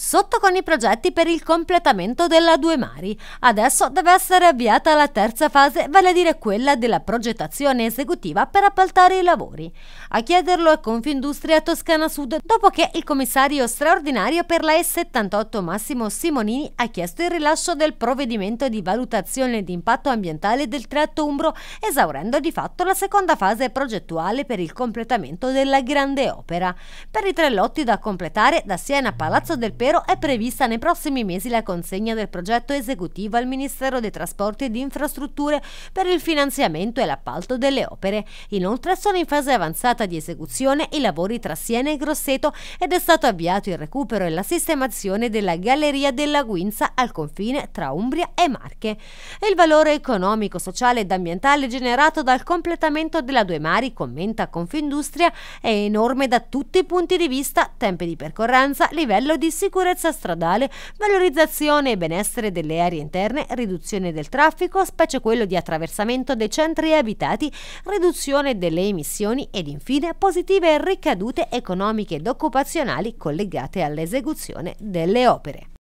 Sotto con i progetti per il completamento della Due Mari. Adesso deve essere avviata la terza fase, vale a dire quella della progettazione esecutiva per appaltare i lavori. A chiederlo è Confindustria Toscana Sud, dopo che il commissario straordinario per la E78 Massimo Simonini ha chiesto il rilascio del provvedimento di valutazione di impatto ambientale del tratto Umbro, esaurendo di fatto la seconda fase progettuale per il completamento della grande opera. Per i tre lotti da completare da Siena a Palazzo del Pero Impero è prevista nei prossimi mesi la consegna del progetto esecutivo al Ministero dei Trasporti e di Infrastrutture per il finanziamento e l'appalto delle opere. Inoltre sono in fase avanzata di esecuzione i lavori tra Siena e Grosseto ed è stato avviato il recupero e la sistemazione della Galleria della Guinza al confine tra Umbria e Marche. Il valore economico, sociale ed ambientale generato dal completamento della Due Mari, commenta Confindustria, è enorme da tutti i punti di vista, tempi di percorrenza, livello di sicurezza sicurezza stradale, valorizzazione e benessere delle aree interne, riduzione del traffico, specie quello di attraversamento dei centri abitati, riduzione delle emissioni ed infine positive ricadute economiche ed occupazionali collegate all'esecuzione delle opere.